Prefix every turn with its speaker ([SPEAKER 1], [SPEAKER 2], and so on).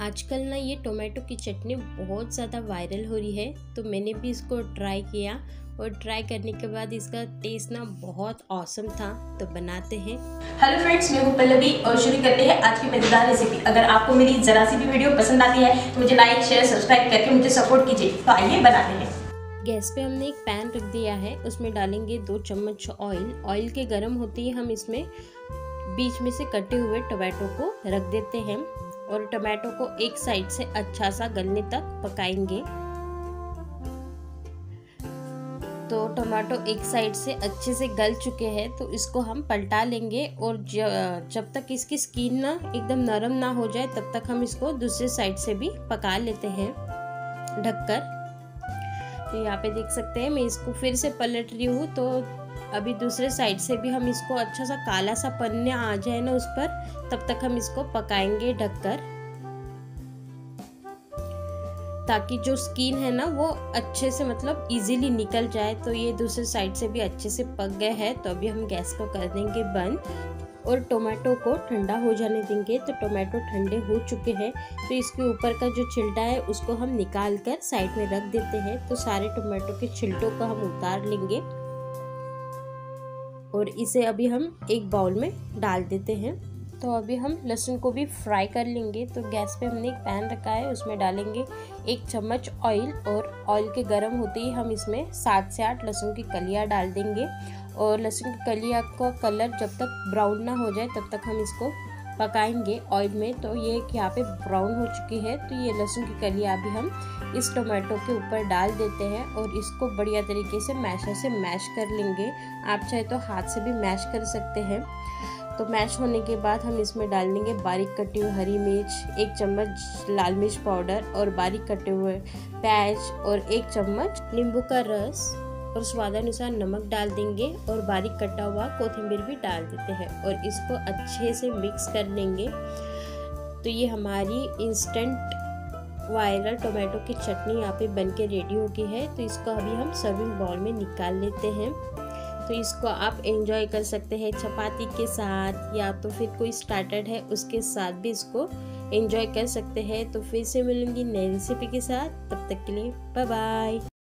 [SPEAKER 1] आजकल ना ये टोमेटो की चटनी बहुत ज़्यादा वायरल हो रही है तो मैंने भी इसको ट्राई किया और ट्राई करने के बाद इसका टेस्ट ना बहुत औसम था तो बनाते हैं।
[SPEAKER 2] हेलो फ्रेंड्स मैं हूँ पल्लवी और शुरू करते हैं आज की मज़ेदार रेसिपी अगर आपको मेरी ज़रा सी भी वीडियो पसंद आती है तो मुझे लाइक शेयर सब्सक्राइब करके मुझे सपोर्ट कीजिए। तो आइए बनाते हैं।
[SPEAKER 1] गैस पे हमने एक पैन रख दिया है उसमें डालेंगे दो चम्मच ऑयल ऑयल के गर्म होते ही हम इसमें बीच में से कटे हुए टोमेटो को रख देते हैं। और टमाटो को एक साइड से अच्छा सा गलने तक पकाएँगे। तो टमाटो एक साइड से अच्छे से गल चुके हैं तो इसको हम पलटा लेंगे और जब तक इसकी स्किन ना एकदम नरम ना हो जाए, तब तक हम इसको दूसरे साइड से भी पका लेते हैं ढककर। तो यहाँ पे देख सकते हैं, मैं इसको फिर से पलट रही हूँ तो अभी दूसरे साइड से भी हम इसको अच्छा सा काला सा पन्ने आ जाए ना उस पर, तब तक हम इसको पकाएँगे ढककर। ताकि जो स्किन है ना, वो अच्छे से मतलब इजीली निकल जाए। तो ये दूसरे साइड से भी अच्छे से पक गए हैं तो अभी हम गैस को कर देंगे बंद। और टोमेटो को ठंडा हो जाने देंगे तो टोमेटो ठंडे हो चुके हैं। तो इसके ऊपर का जो छिलटा है, उसको हम निकाल कर साइड में रख देते हैं। तो सारे टोमेटो के छिलटों को हम उतार लेंगे। और इसे अभी हम एक बाउल में डाल देते हैं। तो अभी हम लहसुन को भी फ्राई कर लेंगे। तो गैस पे हमने एक पैन रखा है, उसमें डालेंगे एक चम्मच ऑयल और ऑयल के गर्म होते ही हम इसमें सात से आठ लहसुन की कलियाँ डाल देंगे। और लहसुन की कलिया का कलर जब तक ब्राउन ना हो जाए, तब तक हम इसको पकाएँगे ऑयल में तो ये यहाँ पे ब्राउन हो चुकी है। तो ये लहसुन की कलियाँ अभी हम इस टोमेटो के ऊपर डाल देते हैं और इसको बढ़िया तरीके से मैशर से मैश कर लेंगे। आप चाहे तो हाथ से भी मैश कर सकते हैं। तो मैश होने के बाद हम इसमें डाल देंगे बारीक कटी हुई हरी मिर्च, एक चम्मच लाल मिर्च पाउडर और बारीक कटे हुए प्याज और एक चम्मच नींबू का रस। और स्वादानुसार नमक डाल देंगे और बारीक कटा हुआ कोथिंबीर भी डाल देते हैं और इसको अच्छे से मिक्स कर लेंगे। तो ये हमारी इंस्टेंट वायरल टोमेटो की चटनी यहाँ पे बन के रेडी हो गई है। तो इसको अभी हम सर्विंग बाउल में निकाल लेते हैं। तो इसको आप एंजॉय कर सकते हैं चपाती के साथ या तो फिर कोई स्टार्टर है उसके साथ भी इसको एंजॉय कर सकते हैं। तो फिर से मिलूँगी नई रेसिपी के साथ। तब तक के लिए बाय बाय